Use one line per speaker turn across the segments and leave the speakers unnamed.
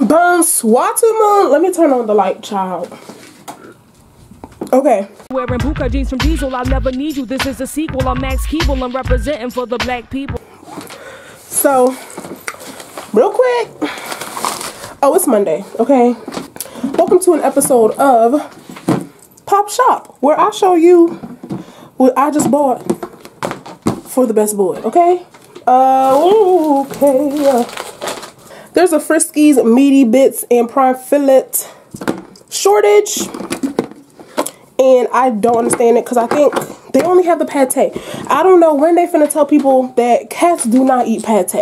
Bonsoir tout le monde. Let me turn on the light, child. Okay.
Wearing Puka jeans from Diesel, I'll never need you. This is a sequel. I'm Max Keeble. I'm representing for the black people.
So, real quick. Oh, it's Monday. Okay. Welcome to an episode of Pop Shop, where I show you what I just bought for the best boy. Okay. Uh, okay. There's a Friskies meaty bits and prime fillet shortage and I don't understand it because I think they only have the pate. I don't know when they finna tell people that cats do not eat pate.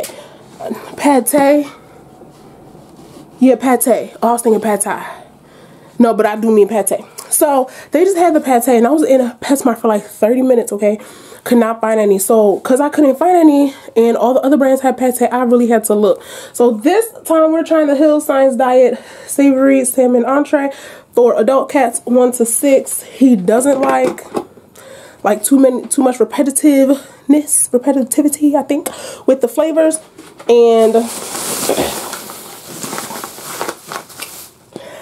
Pate? Yeah, pate. Oh, I was thinking pate. No, but I do mean pate. So they just had the pate and I was in a PetSmart for like 30 minutes, okay? Could not find any. So, because I couldn't find any and all the other brands had pate, I really had to look. So this time we're trying the Hill Science Diet Savory Salmon Entree for adult cats one to six he doesn't like like too many too much repetitiveness repetitivity i think with the flavors and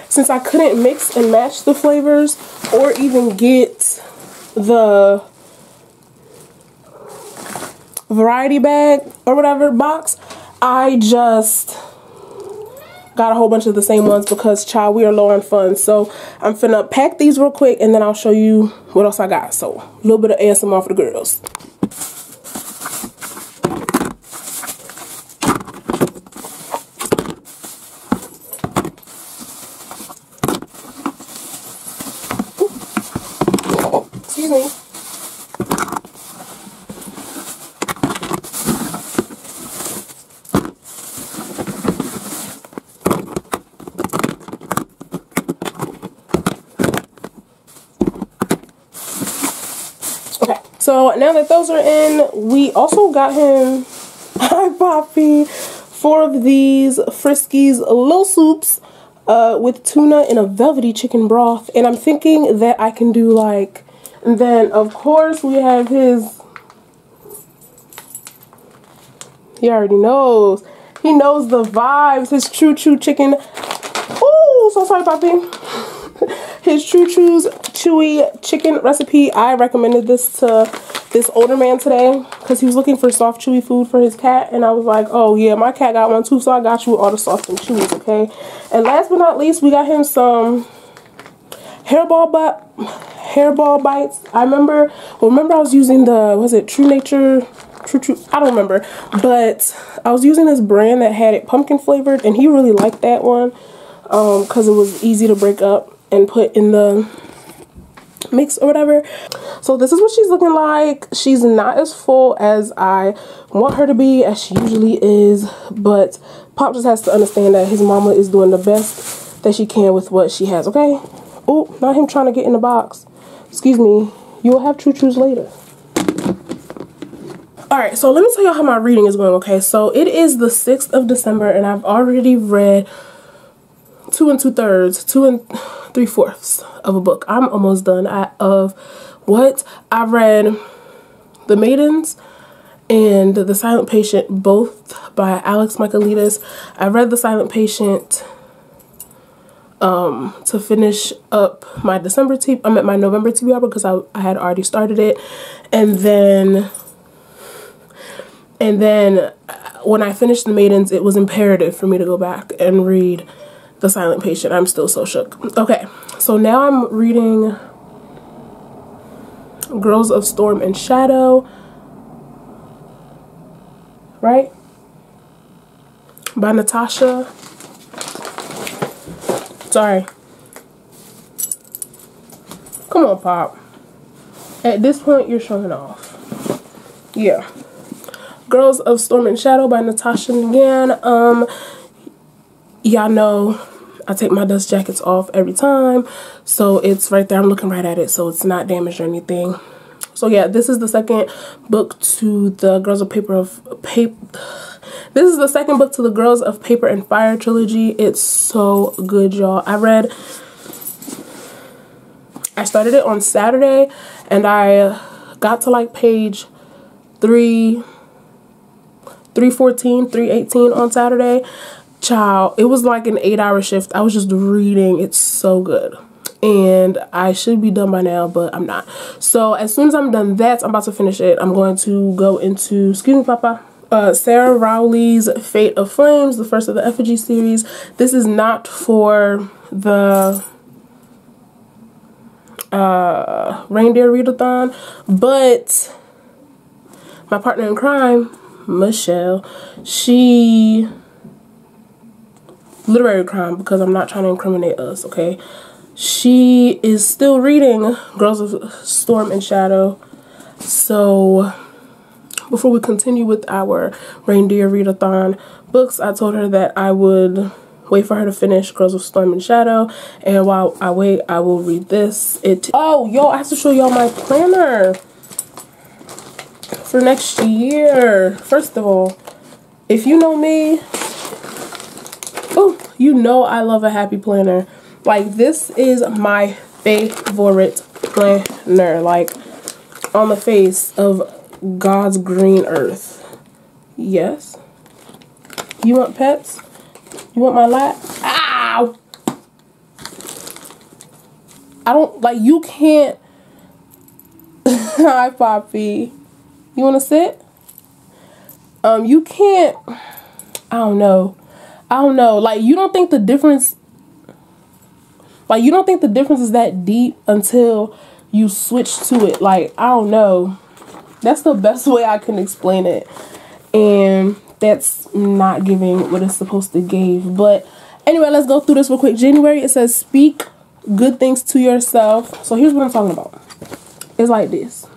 since i couldn't mix and match the flavors or even get the variety bag or whatever box i just got a whole bunch of the same ones because child we are low on funds so i'm finna pack these real quick and then i'll show you what else i got. So a little bit of asmr for the girls excuse me So now that those are in, we also got him, hi Poppy, four of these Friskies little soups uh, with tuna in a velvety chicken broth. And I'm thinking that I can do like, and then of course we have his, he already knows. He knows the vibes, his Choo Choo chicken. Oh, so sorry Poppy his Choo Choo's Chewy Chicken recipe. I recommended this to this older man today because he was looking for soft chewy food for his cat and I was like oh yeah my cat got one too so I got you all the soft and chewies okay? And last but not least we got him some hairball but hairball bites. I remember well, remember I was using the was it True Nature True True I don't remember but I was using this brand that had it pumpkin flavored and he really liked that one because um, it was easy to break up and put in the mix or whatever. So this is what she's looking like. She's not as full as i want her to be as she usually is but pop just has to understand that his mama is doing the best that she can with what she has okay? Oh not him trying to get in the box. Excuse me you will have choo choos later. All right so let me tell you how my reading is going okay? So it is the 6th of december and i've already read two and two thirds two and three fourths of a book. I'm almost done at, of what I read The Maidens and The Silent Patient, both by Alex Michaelides. I read The Silent Patient um, to finish up my December TBR, I'm at my November TBR because I, I had already started it. And then, and then when I finished The Maidens, it was imperative for me to go back and read the Silent Patient. I'm still so shook. Okay, so now I'm reading Girls of Storm and Shadow. Right? By Natasha. Sorry. Come on, Pop. At this point, you're showing off. Yeah. Girls of Storm and Shadow by Natasha Ngan. Um, y'all know I take my dust jackets off every time. So it's right there. I'm looking right at it. So it's not damaged or anything. So yeah, this is the second book to the Girls of Paper of Paper. This is the second book to the Girls of Paper and Fire trilogy. It's so good, y'all. I read, I started it on Saturday and I got to like page 3, 314, 318 on Saturday child, it was like an eight hour shift. I was just reading. It's so good. And I should be done by now, but I'm not. So as soon as I'm done that, I'm about to finish it. I'm going to go into, excuse me, Papa. Uh, Sarah Raughley's Fate of Flames, the first of the effigy series. This is not for the uh, reindeer readathon, but my partner in crime, Michelle, she literary crime because I'm not trying to incriminate us, okay? She is still reading Girls of Storm and Shadow. So before we continue with our reindeer readathon books, I told her that I would wait for her to finish Girls of Storm and Shadow. And while I wait, I will read this. It Oh, yo, I have to show y'all my planner for next year. First of all, if you know me, oh, you know I love a happy planner. Like, this is my favorite planner. Like, on the face of God's green earth. Yes. You want pets? You want my lap? Ow! I don't, like, you can't. Hi, Poppy. You want to sit? Um, you can't. I don't know. I don't know. Like, you don't think the difference. Like, you don't think the difference is that deep until you switch to it. Like, I don't know. That's the best way I can explain it. And that's not giving what it's supposed to give. But anyway, let's go through this real quick. January, it says speak good things to yourself. So here's what I'm talking about. It's like this.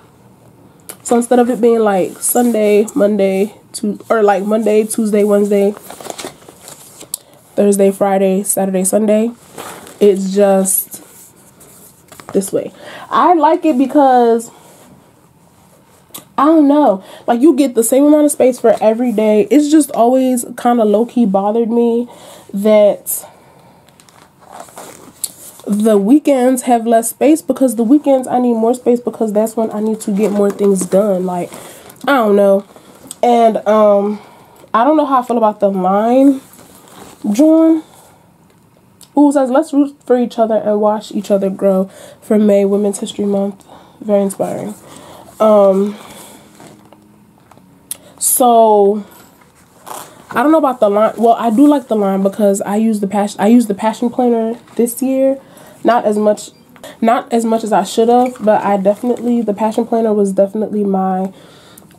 So instead of it being like Sunday, Monday, to or like Monday, Tuesday, Wednesday, Thursday, Friday, Saturday, Sunday, it's just this way. I like it because I don't know. Like you get the same amount of space for every day. It's just always kind of low key bothered me that the weekends have less space because the weekends I need more space because that's when I need to get more things done. Like I don't know. And um I don't know how I feel about the line John who says let's root for each other and watch each other grow for May Women's History Month. Very inspiring. Um so I don't know about the line. Well, I do like the line because I use the passion. I use the passion planner this year, not as much, not as much as I should have. But I definitely the passion planner was definitely my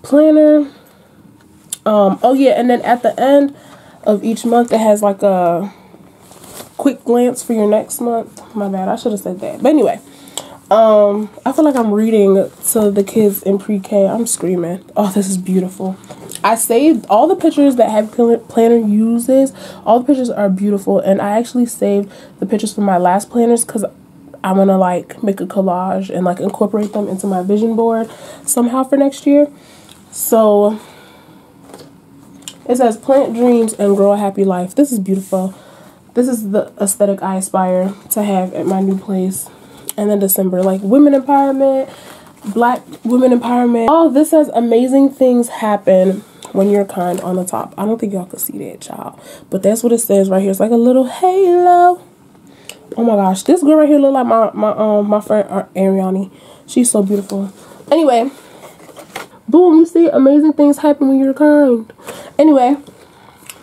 planner. Um. Oh yeah, and then at the end of each month, it has like a quick glance for your next month. My bad. I should have said that. But anyway. Um, I feel like I'm reading to the kids in pre-K. I'm screaming. Oh, this is beautiful. I saved all the pictures that Happy Planner uses. All the pictures are beautiful, and I actually saved the pictures from my last planners because I'm gonna like make a collage and like incorporate them into my vision board somehow for next year. So it says plant dreams and grow a happy life. This is beautiful. This is the aesthetic I aspire to have at my new place and then December, like women empowerment, black women empowerment. Oh, this says amazing things happen when you're kind on the top. I don't think y'all can see that, child. But that's what it says right here. It's like a little halo. Oh my gosh, this girl right here look like my my um my friend uh, Ariani. She's so beautiful. Anyway, boom, you see amazing things happen when you're kind. Anyway,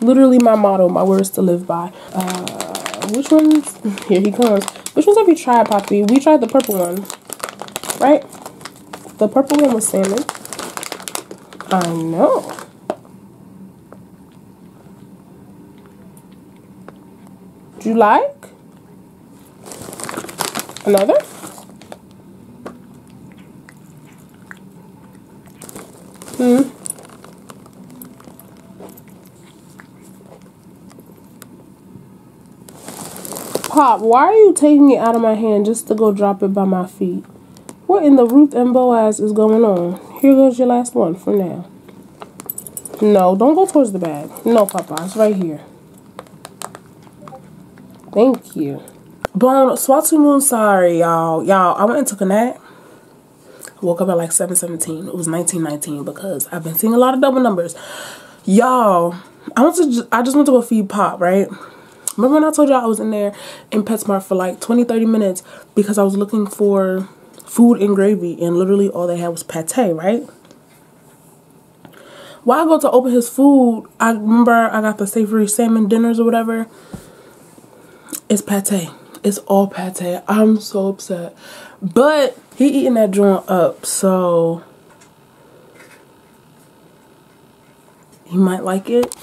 literally my motto, my words to live by. Uh, which ones? Here he comes. Which ones have you tried, Poppy? We tried the purple one, right? The purple one was salmon. I know. Do you like? Another? Hmm. Pop, why are you taking it out of my hand just to go drop it by my feet? What in the Ruth and Boaz is going on? Here goes your last one for now. No, don't go towards the bag. No, Papa, it's right here. Thank you. Bone Swatu Moon, sorry, y'all. Y'all, I went and took a nap. Woke up at like 7.17. It was 1919 because I've been seeing a lot of double numbers. Y'all, I want to. I just went to go feed Pop, right? Remember when I told y'all I was in there in PetSmart for like 20, 30 minutes because I was looking for food and gravy and literally all they had was pate, right? While I go to open his food, I remember I got the savory salmon dinners or whatever. It's pate. It's all pate. I'm so upset. But he eating that joint up, so he might like it.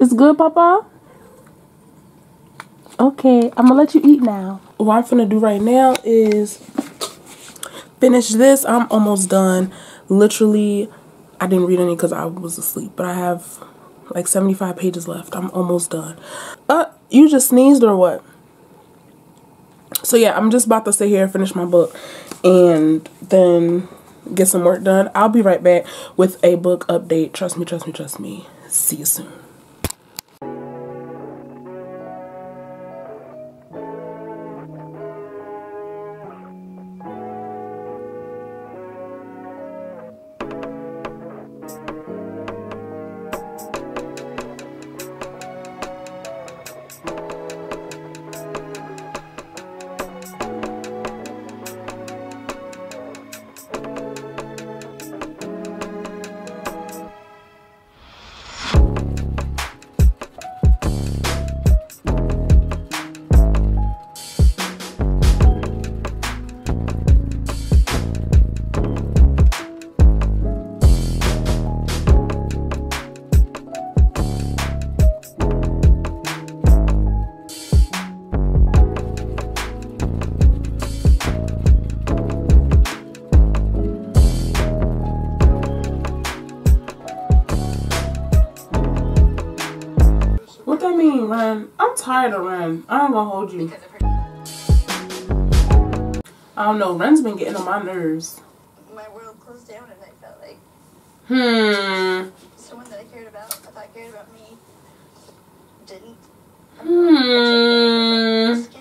It's good, Papa? Okay, I'm gonna let you eat now. What I'm gonna do right now is finish this. I'm almost done. Literally, I didn't read any because I was asleep, but I have like 75 pages left. I'm almost done. Uh, you just sneezed or what? So yeah, I'm just about to sit here and finish my book and then get some work done. I'll be right back with a book update. Trust me, trust me, trust me. See you soon. Tired of Ren. I ain't gonna hold you. I don't know. Ren's been getting on my nerves.
my world closed down and I felt like
Hmm.
someone that I cared about, I thought cared about me, didn't.
Hmm.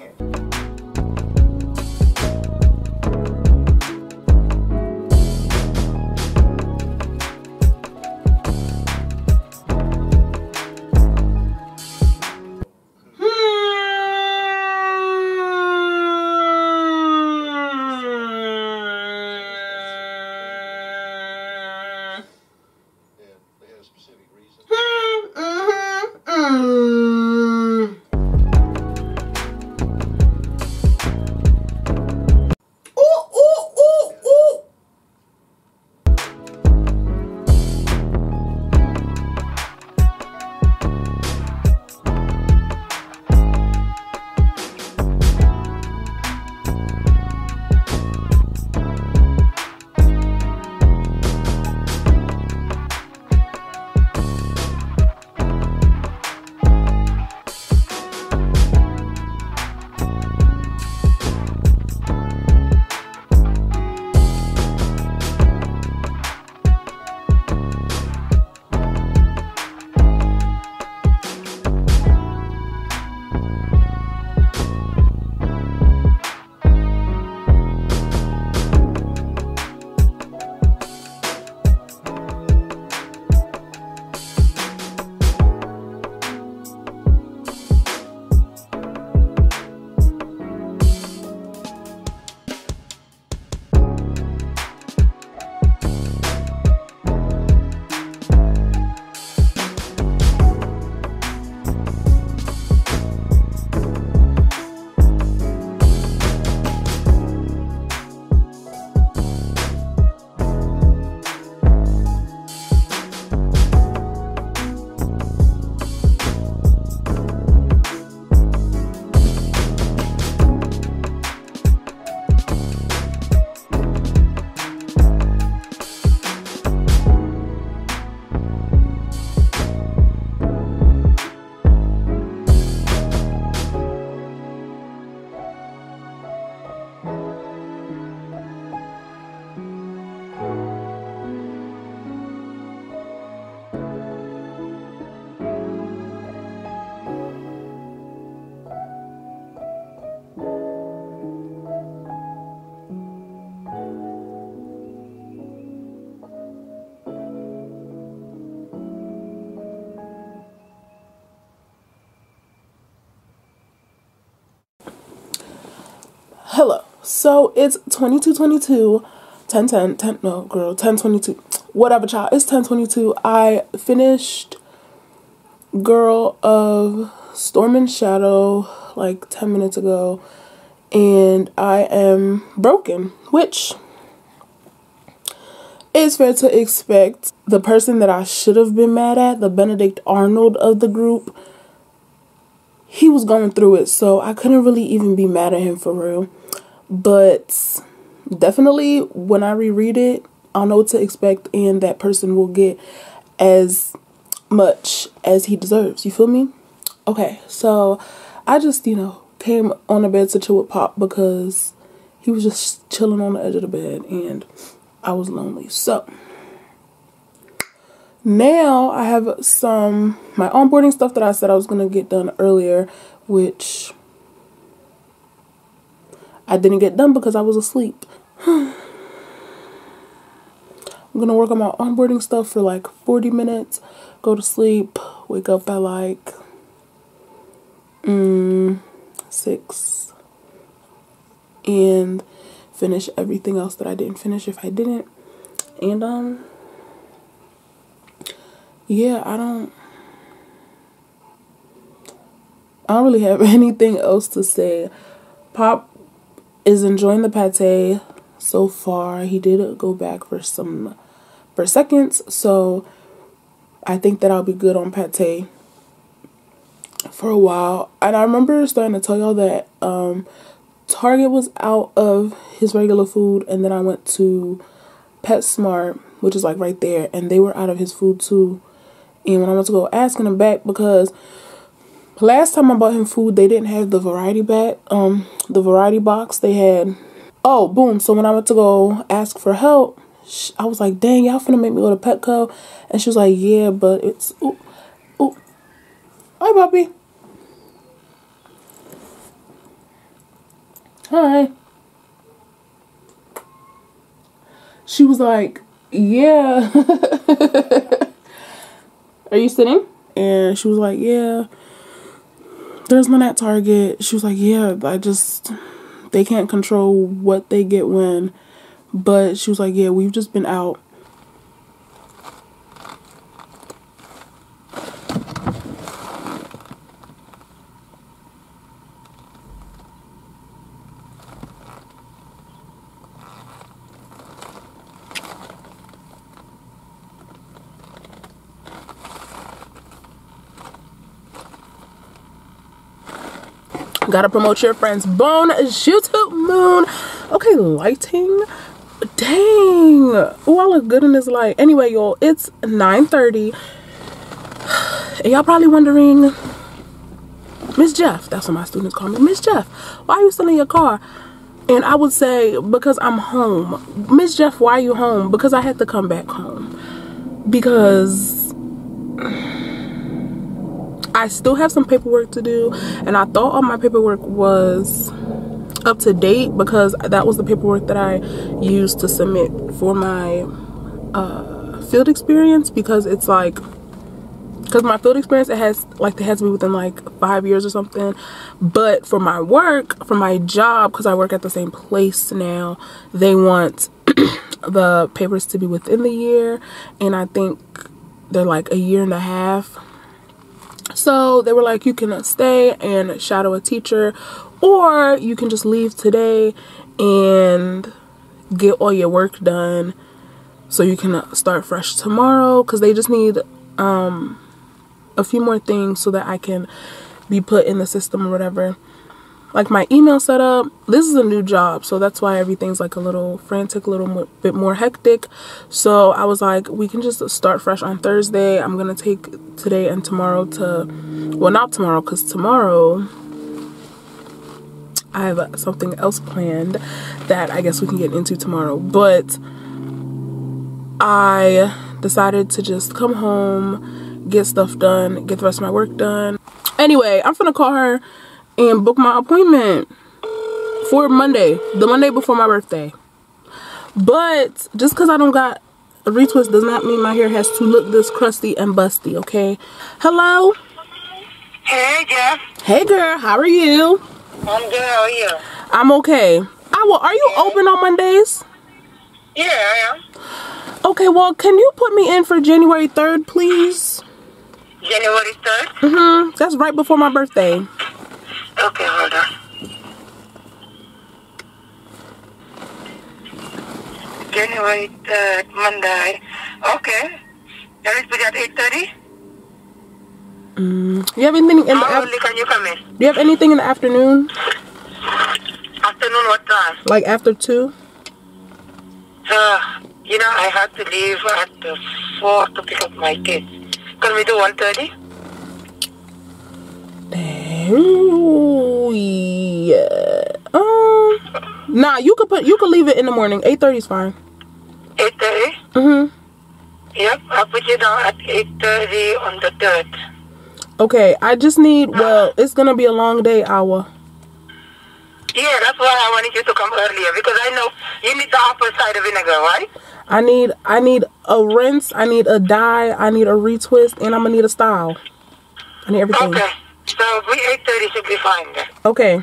So it's 2222, 10 10, 10 no, girl, 10 22. Whatever, child. It's 10 22. I finished Girl of Storm and Shadow like 10 minutes ago, and I am broken, which is fair to expect. The person that I should have been mad at, the Benedict Arnold of the group, he was going through it, so I couldn't really even be mad at him for real. But definitely, when I reread it, I'll know what to expect, and that person will get as much as he deserves. You feel me? Okay, so I just, you know, came on the bed to chill with Pop because he was just chilling on the edge of the bed and I was lonely. So now I have some my onboarding stuff that I said I was gonna get done earlier, which I didn't get done because I was asleep. I'm gonna work on my onboarding stuff for like 40 minutes, go to sleep, wake up at like mm, six, and finish everything else that I didn't finish if I didn't. And um yeah, I don't I don't really have anything else to say. Pop is enjoying the pate so far. He did go back for some for seconds, so I think that I'll be good on pate for a while. And I remember starting to tell y'all that um Target was out of his regular food and then I went to PetSmart, which is like right there, and they were out of his food too. And when I went to go asking him back because last time I bought him food, they didn't have the variety bag, um, the variety box. They had oh boom. So when I went to go ask for help, I was like, dang, y'all finna make me go to Petco, and she was like, yeah, but it's ooh, ooh. Hi, puppy. Hi. She was like, yeah. Are you sitting? And she was like, yeah. There's one at Target. She was like, yeah, I just, they can't control what they get when. But she was like, yeah, we've just been out Gotta promote your friend's bone YouTube moon. Okay, lighting. Dang. Oh, I look good in this light. Anyway, y'all, it's 9.30. And y'all probably wondering, Miss Jeff, that's what my students call me. Miss Jeff, why are you still in your car? And I would say, because I'm home. Miss Jeff, why are you home? Because I had to come back home. Because I still have some paperwork to do and I thought all my paperwork was up to date because that was the paperwork that I used to submit for my uh, field experience because it's like because my field experience it has like it has to be within like five years or something. But for my work for my job because I work at the same place now they want the papers to be within the year and I think they're like a year and a half so they were like, you can stay and shadow a teacher, or you can just leave today and get all your work done so you can start fresh tomorrow. Because they just need um, a few more things so that I can be put in the system or whatever like my email setup this is a new job so that's why everything's like a little frantic a little more, bit more hectic. So i was like we can just start fresh on thursday. I'm gonna take today and tomorrow to well not tomorrow because tomorrow i have something else planned that i guess we can get into tomorrow. But i decided to just come home get stuff done get the rest of my work done. Anyway i'm gonna call her and book my appointment for Monday, the Monday before my birthday. But just because I don't got a retwist does not mean my hair has to look this crusty and busty, okay? Hello?
Hey, Jeff.
Hey, girl. How are you?
I'm good. How are you?
I'm okay. Awa, are you open on Mondays?
Yeah, I am.
Okay, well, can you put me in for January 3rd, please?
January 3rd?
Mm-hmm. That's right before my birthday.
Okay, hold on. January 3rd, Monday. Okay. That is at 8.30?
You have anything in the
How
af-
early can you come in?
Do you have anything in the afternoon?
Afternoon, what time?
Like after 2?
Uh, you know, I had to leave at uh, 4 to pick up my kids. Can we do 1.30?
Ooh, yeah. Um, nah, you could put you could leave it in the morning. 8:30 is fine.
8.30?
Mhm.
Yep, I'll put you down at 8.30 on the 3rd.
Okay, I just need. Well, it's gonna be a long day, hour.
Yeah, that's why I wanted you to come earlier because I know you need the apple cider vinegar, right?
I need I need a rinse. I need a dye. I need a retwist, and I'm gonna need a style. I need everything.
Okay. So we 8.30 should be fine then.
Okay.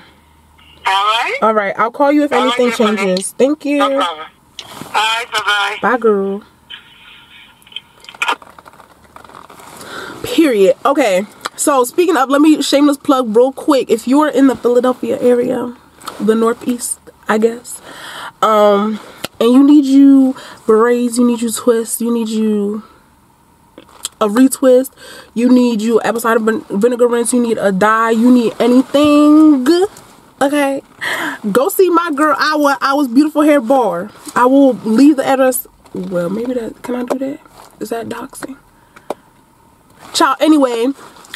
Alright?
All right. I'll call you if
All right,
anything
honey.
changes. Thank you.
No problem. Bye-bye.
Bye, girl. Period. Okay. So speaking of, let me shameless plug real quick. If you're in the Philadelphia area, the Northeast, I guess, um, and you need you braids, you need you twists, you need you a retwist, you need you apple cider vinegar rinse, you need a dye, you need anything. Okay, go see my girl. Our I was beautiful hair bar. I will leave the address. Well, maybe that can I do that? Is that doxing? Child. Anyway,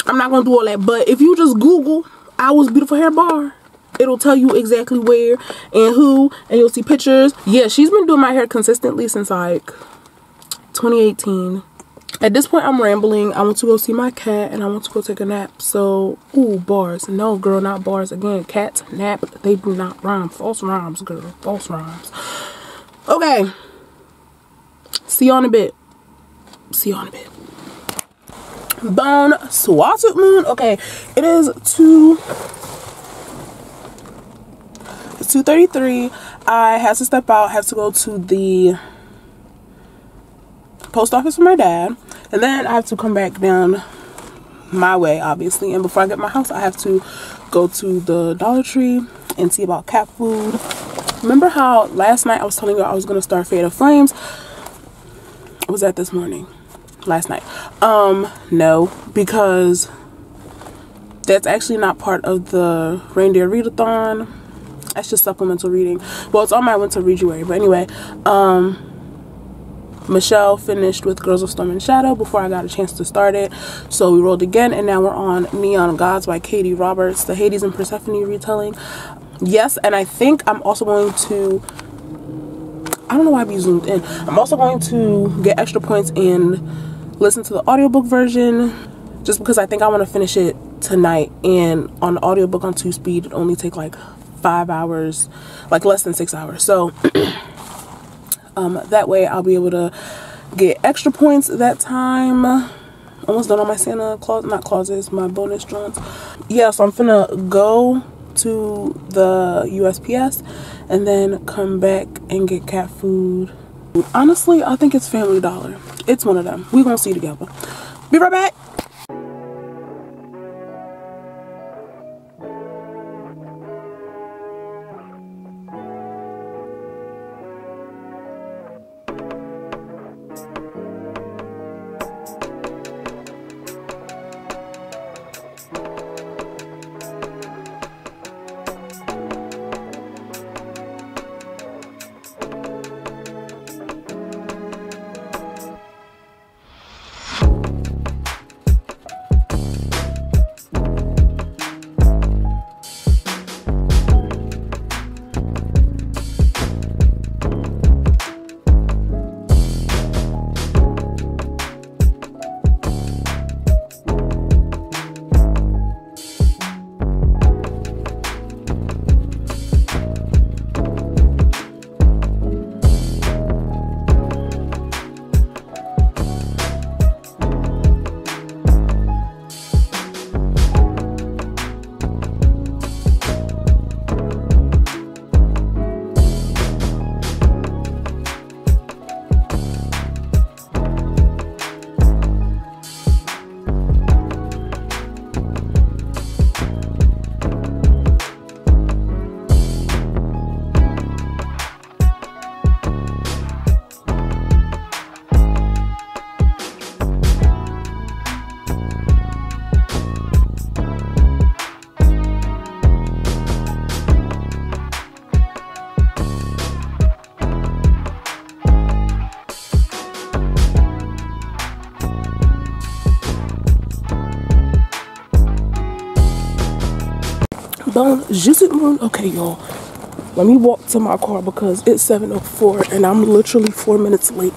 I'm not gonna do all that. But if you just Google I was beautiful hair bar, it'll tell you exactly where and who, and you'll see pictures. Yeah, she's been doing my hair consistently since like 2018. At this point, I'm rambling. I want to go see my cat and I want to go take a nap. So, ooh, bars. No, girl, not bars. Again, cats, nap, they do not rhyme. False rhymes, girl. False rhymes. Okay. See you on a bit. See you on a bit. Bone Swatut Moon. Okay, it is 2 it's 2.33. I had to step out, have to go to the post office for my dad. And then I have to come back down my way, obviously. And before I get my house, I have to go to the Dollar Tree and see about cat food. Remember how last night I was telling you I was going to start Fate of Flames? Was that this morning? Last night. Um, no, because that's actually not part of the reindeer readathon. That's just supplemental reading. Well, it's on my winter readuary. But anyway, um, Michelle finished with Girls of Storm and Shadow before I got a chance to start it. So we rolled again, and now we're on Neon Gods by Katee Roberts, the Hades and Persephone retelling. Yes, and I think I'm also going to. I don't know why I be zoomed in. I'm also going to get extra points and listen to the audiobook version just because I think I want to finish it tonight. And on the audiobook on two speed, it only take like five hours, like less than six hours. So um, that way I'll be able to get extra points that time. Almost done on my Santa Claus, not closets, my bonus joints. Yeah, so I'm finna go to the USPS and then come back and get cat food. Honestly, I think it's Family Dollar. It's one of them. we gonna see together. Be right back. Juicy Moon. Okay, y'all. Let me walk to my car because it's 7.04 and I'm literally four minutes late.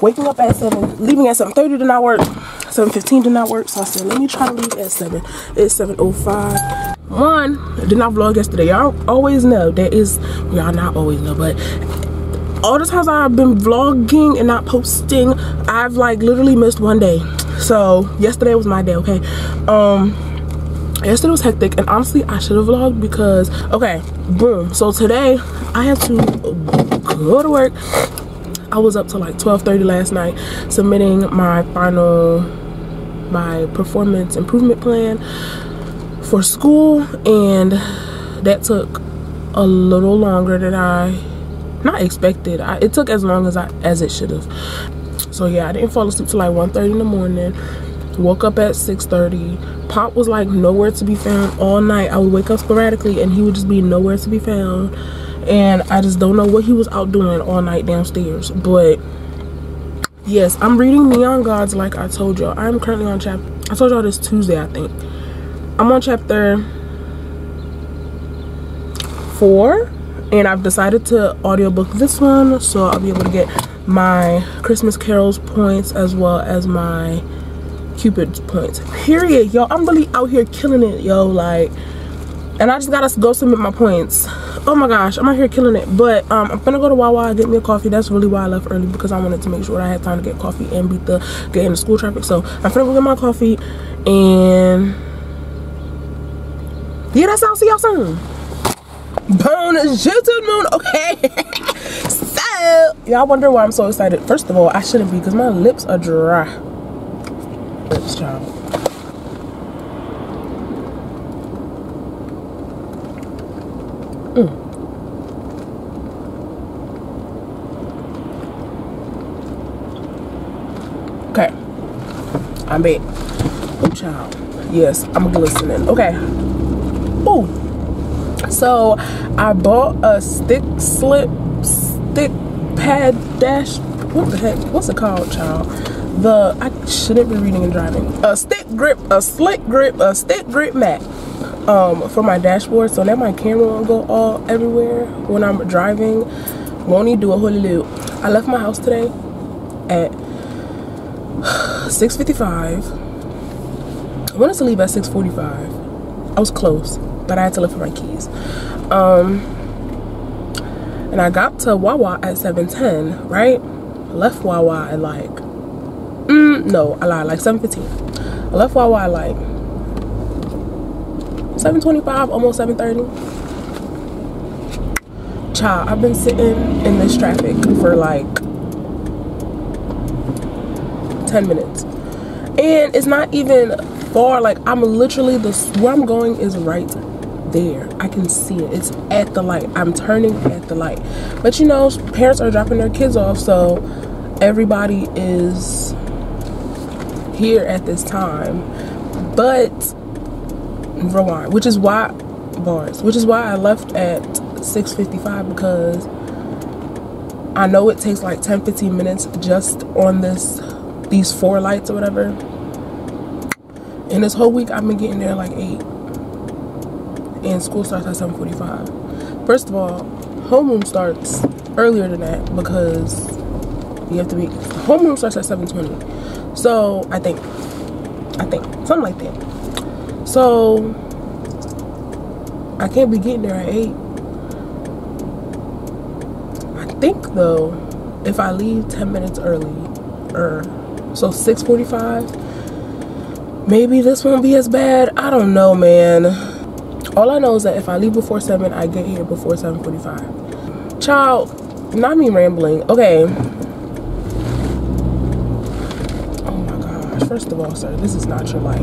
Waking up at 7, leaving at 7.30 did not work. 7.15 did not work. So I said, let me try to leave at 7. It's 7.05. One, did not vlog yesterday. Y'all always know that is, y'all not always know, but all the times I've been vlogging and not posting, I've like literally missed one day. So yesterday was my day, okay? Um, yesterday was hectic and honestly i should have vlogged because okay boom so today i had to go to work. I was up to like 12 30 last night submitting my final my performance improvement plan for school and that took a little longer than i not expected. I, it took as long as i as it should have so yeah i didn't fall asleep till like 1 30 in the morning woke up at 6 30 Pop was like nowhere to be found all night. I would wake up sporadically and he would just be nowhere to be found. And I just don't know what he was out doing all night downstairs. But yes, I'm reading Neon Gods like I told y'all. I'm currently on chapter, I told y'all this Tuesday, I think. I'm on chapter four and I've decided to audiobook this one so I'll be able to get my Christmas carols points as well as my Cupid points. Period, yo. I'm really out here killing it, yo. Like, and I just gotta go submit my points. Oh my gosh, I'm out here killing it. But um, I'm gonna go to Wawa get me a coffee. That's really why I left early because I wanted to make sure I had time to get coffee and beat the get in the school traffic. So I'm gonna go get my coffee and yeah, that's all. See y'all soon. YouTube moon. Okay. so y'all wonder why I'm so excited. First of all, I shouldn't be because my lips are dry this child. Mm. Okay. I'm back. Oh, child. Yes, I'm glistening. Okay. Oh. So, I bought a stick slip, stick pad dash. What the heck? What's it called, child? The I shouldn't be reading and driving. A stick grip a slick grip a stick grip mat um, for my dashboard. So that my camera won't go all everywhere when I'm driving. Won't to do a holy I left my house today at 6:55 I wanted to leave at 6:45 I was close but I had to look for my keys. Um, and I got to Wawa at 7:10 right? Left Wawa at like Mm, no, I lied. Like 7.15. I left Wawa like 7.25, almost 7.30. Child, I've been sitting in this traffic for like 10 minutes. And it's not even far. Like, I'm literally, the where I'm going is right there. I can see it. It's at the light. I'm turning at the light. But you know, parents are dropping their kids off, so everybody is here at this time but rewind which is why bars which is why I left at 6:55 because I know it takes like 10 15 minutes just on this these four lights or whatever. And this whole week I've been getting there like 8 and school starts at 7:45 first of all homeroom starts earlier than that because you have to be homeroom starts at 7:20 so I think, I think something like that. So I can't be getting there at eight. I think though, if I leave 10 minutes early, or so 6:45, maybe this won't be as bad. I don't know, man. All I know is that if I leave before 7, I get here before 7:45. Child, not me rambling. Okay, First of all, sir, this is not your life.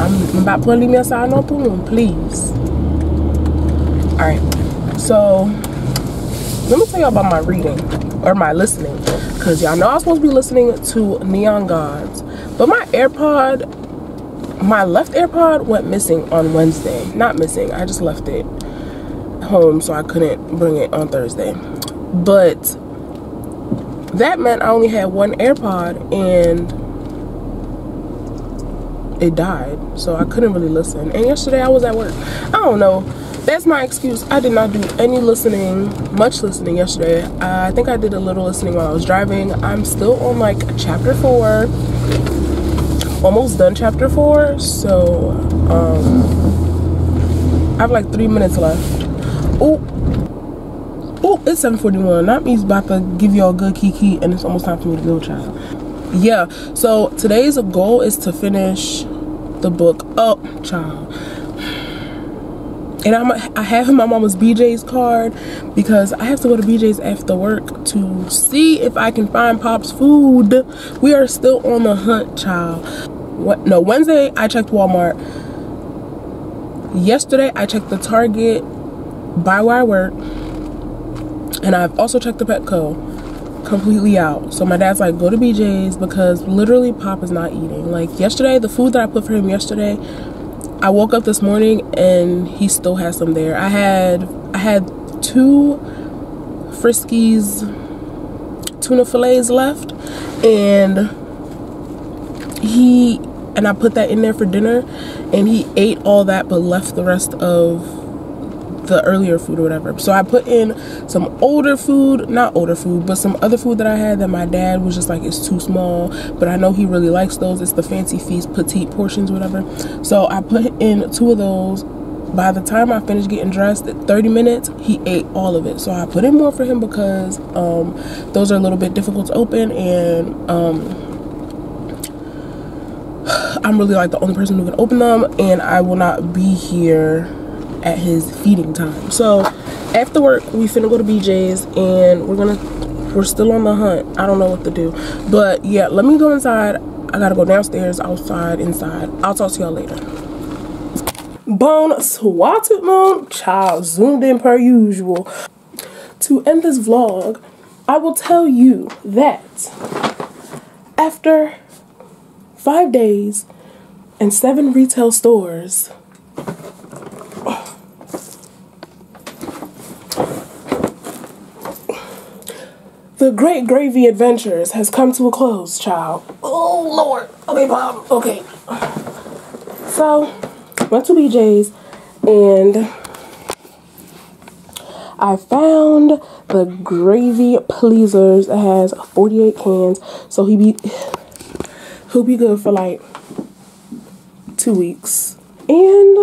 I'm about to leave me aside no boom, please. Alright, so let me tell you about my reading or my listening. Because y'all know I'm supposed to be listening to Neon Gods. But my AirPod, my left AirPod went missing on Wednesday. Not missing, I just left it home so I couldn't bring it on Thursday. But that meant I only had one AirPod and it died, so I couldn't really listen. And yesterday I was at work. I don't know. That's my excuse. I did not do any listening, much listening yesterday. I think I did a little listening while I was driving. I'm still on like chapter four, almost done chapter four. So um, I have like three minutes left. Oh, it's 7:41. That means about to give y'all a good kiki, and it's almost time for me to go, child. Yeah. So today's goal is to finish the book up, child and I'm, I have my mama's BJ's card because I have to go to BJ's after work to see if I can find Pop's food. We are still on the hunt, child. What? No, Wednesday I checked Walmart. Yesterday I checked the Target by where I work, and I've also checked the Petco. Completely out. So my dad's like, go to BJ's because literally Pop is not eating. Like yesterday, the food that I put for him yesterday I woke up this morning and he still has some there. I had I had two Friskies tuna fillets left and he and I put that in there for dinner and he ate all that but left the rest of the earlier food or whatever. So I put in some older food, not older food, but some other food that I had that my dad was just like, it's too small. But I know he really likes those. It's the Fancy Feast petite portions, whatever. So I put in two of those. By the time I finished getting dressed, at 30 minutes, he ate all of it. So I put in more for him because um, those are a little bit difficult to open and um, I'm really like the only person who can open them and I will not be here at his feeding time. So after work, we finna go to BJ's and we're gonna, we're still on the hunt. I don't know what to do. But yeah, let me go inside. I gotta go downstairs, outside, inside. I'll talk to y'all later. Bone swatted moon, child zoomed in per usual. To end this vlog, I will tell you that after five days and seven retail stores, The Great Gravy Adventures has come to a close, child. Oh, Lord. Okay, Bob. Okay. So, went to BJ's and I found the Gravy Pleasers. It has 48 cans. So, he be, he'll be good for like two weeks. And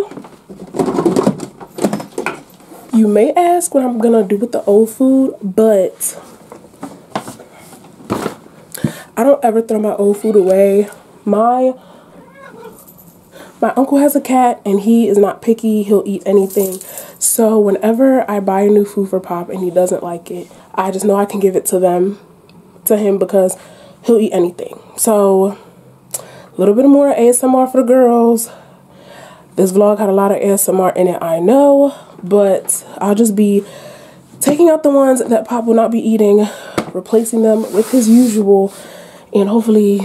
you may ask what I'm gonna do with the old food, but I don't ever throw my old food away. My my uncle has a cat and he is not picky. He'll eat anything. So whenever I buy a new food for Pop and he doesn't like it, I just know I can give it to them, to him because he'll eat anything. So a little bit more ASMR for the girls. This vlog had a lot of ASMR in it, I know, but I'll just be taking out the ones that Pop will not be eating, replacing them with his usual and hopefully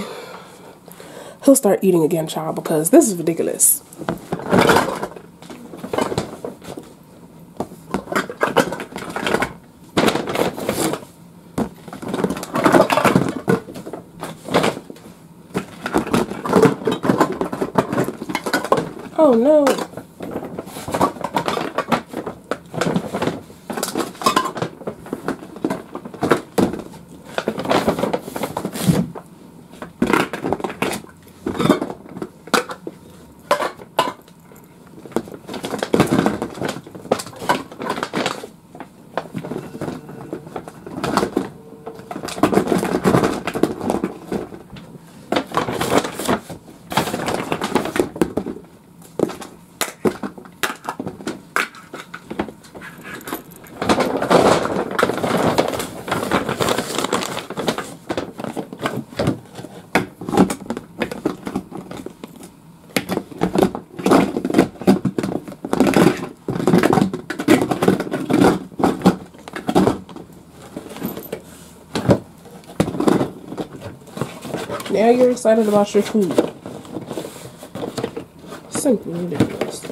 he'll start eating again, child, because this is ridiculous. Oh no. Now you're excited about your food. Simply ridiculous.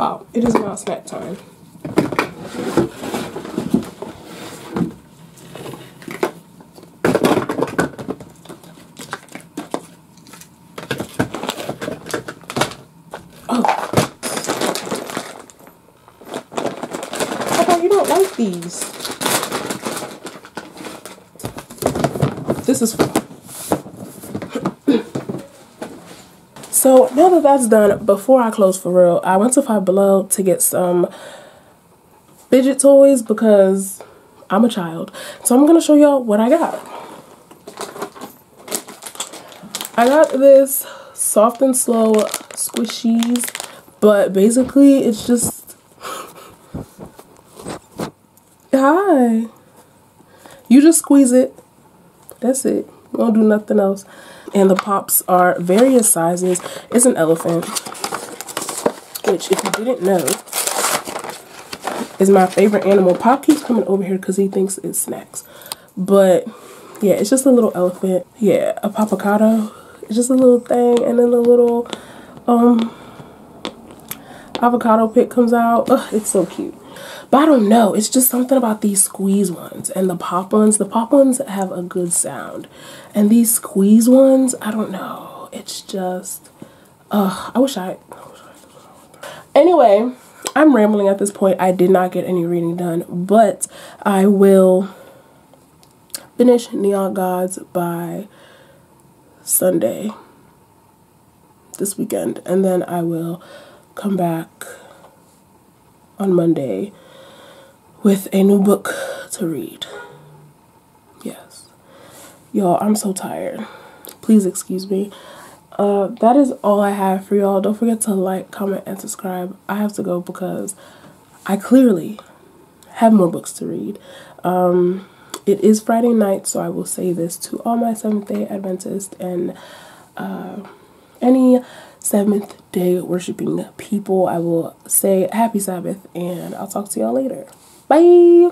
Pop. It is now snack time. Oh. How about you don't like these? This is So now that that's done, before I close for real, I went to Five Below to get some fidget toys because I'm a child. So I'm gonna show y'all what I got. I got this soft and slow squishies, but basically it's just hi. You just squeeze it. That's it. Don't do nothing else. And the pops are various sizes. It's an elephant, which if you didn't know, is my favorite animal. Pop keeps coming over here because he thinks it's snacks. But yeah, it's just a little elephant. Yeah, a papacado. It's just a little thing. And then a little um avocado pit comes out. Ugh, it's so cute. But I don't know. It's just something about these squeeze ones and the pop ones. The pop ones have a good sound. And these squeeze ones, I don't know. It's just, ugh, I wish I, Anyway, I'm rambling at this point. I did not get any reading done, but I will finish Neon Gods by Sunday this weekend. And then I will come back on Monday with a new book to read. Yes. Y'all, I'm so tired. Please excuse me. Uh, that is all I have for y'all. Don't forget to like, comment, and subscribe. I have to go because I clearly have more books to read. Um, it is Friday night, so I will say this to all my Seventh day Adventists and uh, any Seventh day worshiping people. I will say happy Sabbath, and I'll talk to y'all later. Bye.